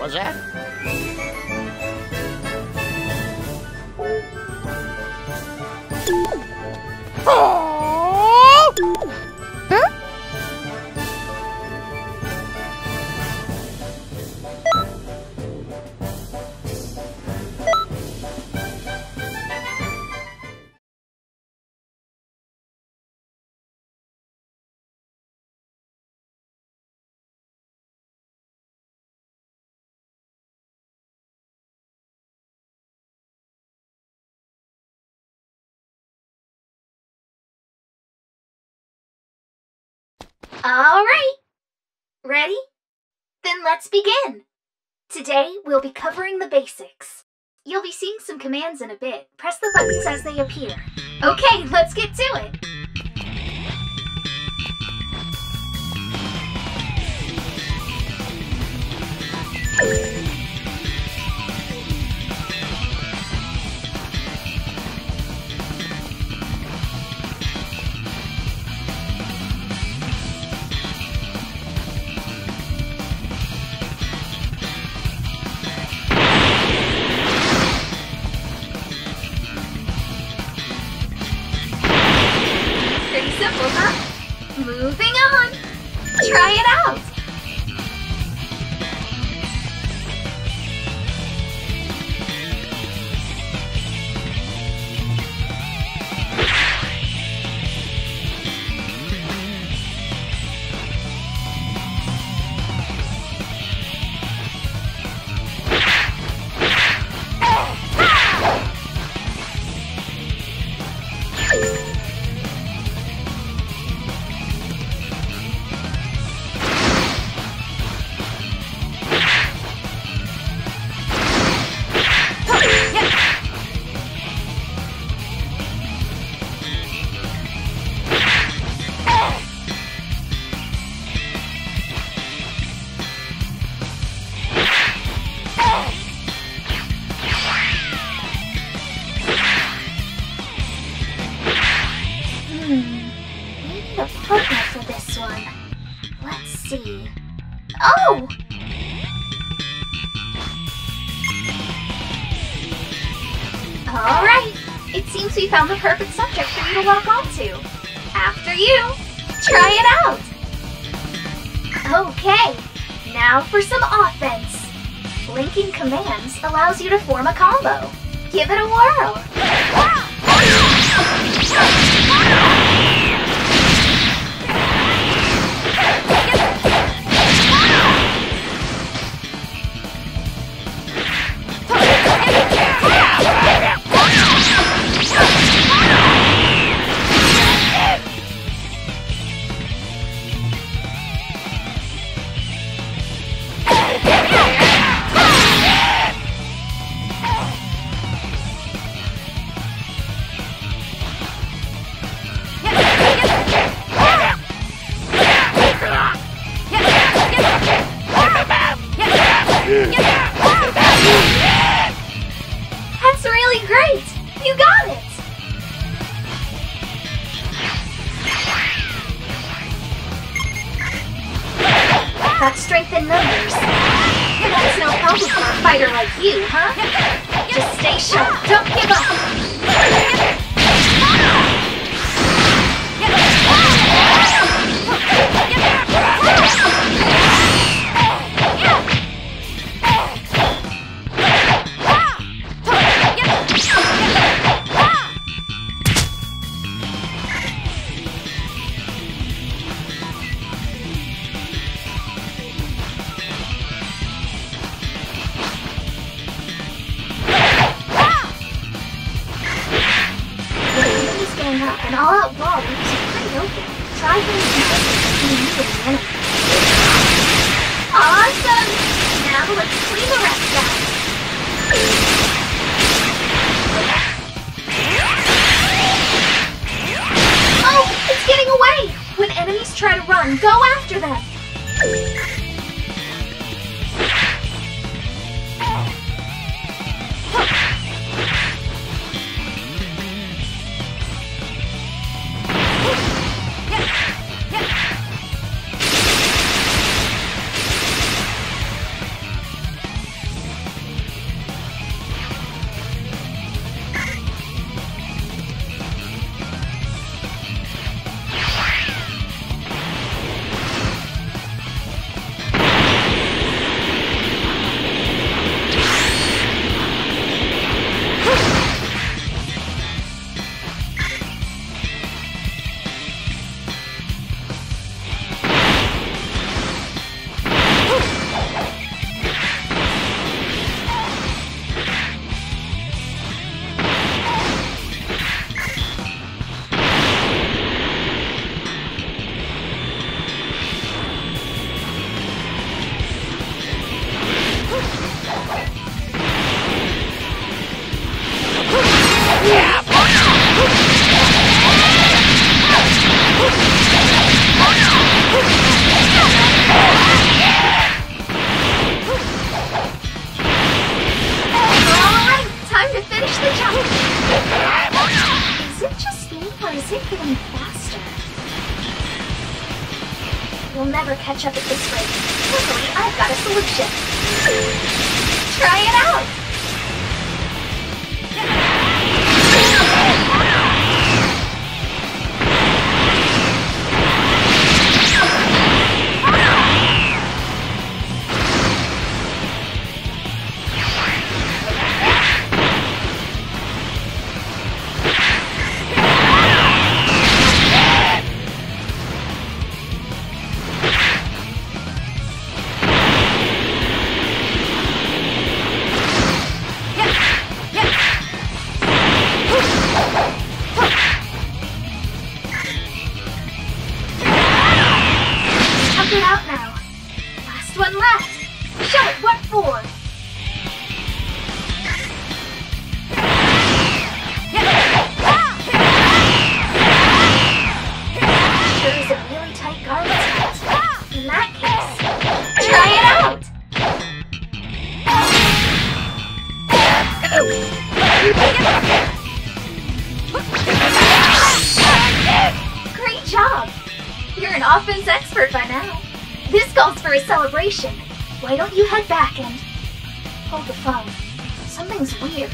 What's that? All right. Ready? Then let's begin. Today, we'll be covering the basics. You'll be seeing some commands in a bit. Press the buttons as they appear. Okay, let's get to it. Alright. It seems we found the perfect subject for you to lock onto. After you. Try it out. Okay. Now for some offense. Linking commands allows you to form a combo. Give it a whirl. Strength in numbers. That's no problem for a fighter like you, huh? Just stay sharp, don't give up! Try to run, go after them! This rate. Luckily, I've got a solution. Try it out! Calls for a celebration. Why don't you head back and hold the phone? Something's weird.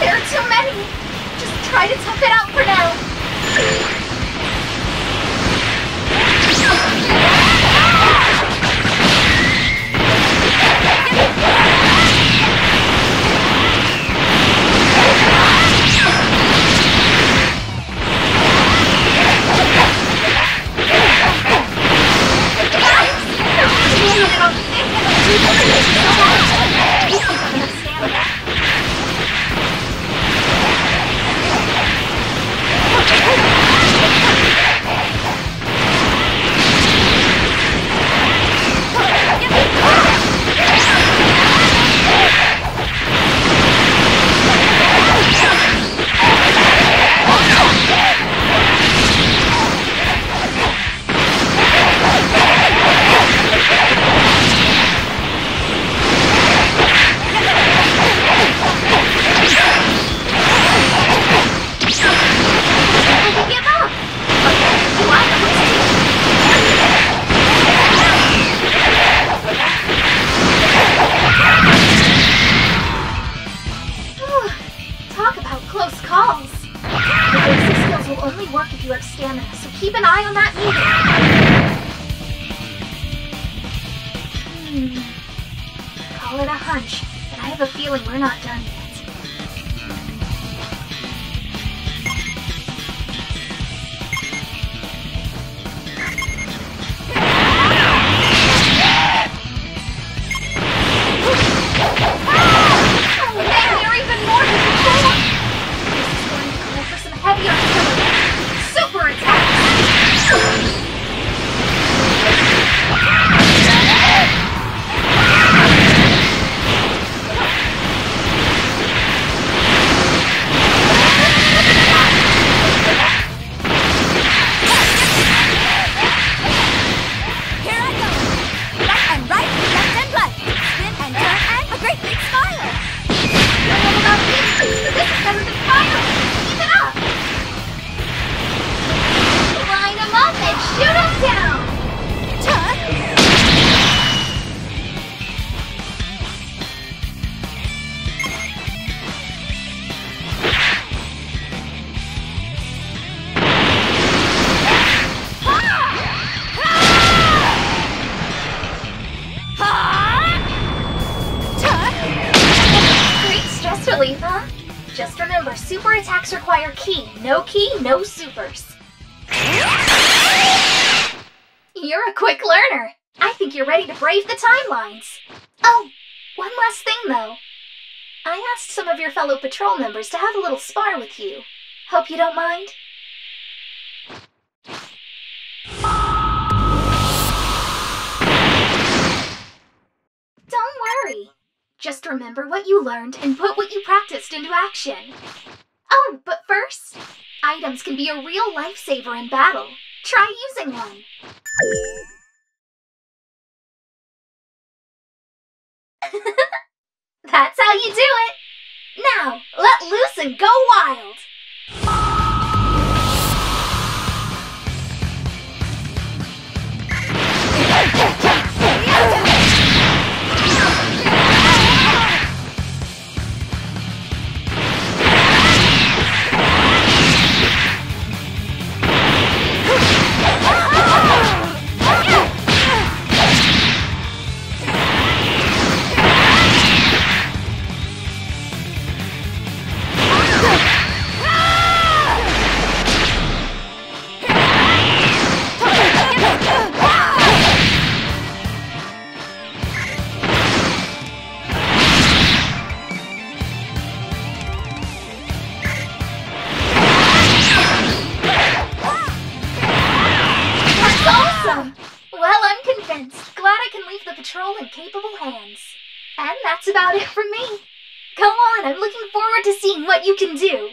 There are too many. Just try to tough it out for now. Stamina, so keep an eye on that meter. Hmm. Call it a hunch, but I have a feeling we're not done yet. Super attacks require Ki. No Ki, no supers. You're a quick learner. I think you're ready to brave the timelines. Oh, one last thing though. I asked some of your fellow patrol members to have a little spar with you. Hope you don't mind. Just remember what you learned and put what you practiced into action. Oh, but first, items can be a real lifesaver in battle. Try using one. That's how you do it! Now, let loose and go wild! About it for me. Go on, I'm looking forward to seeing what you can do.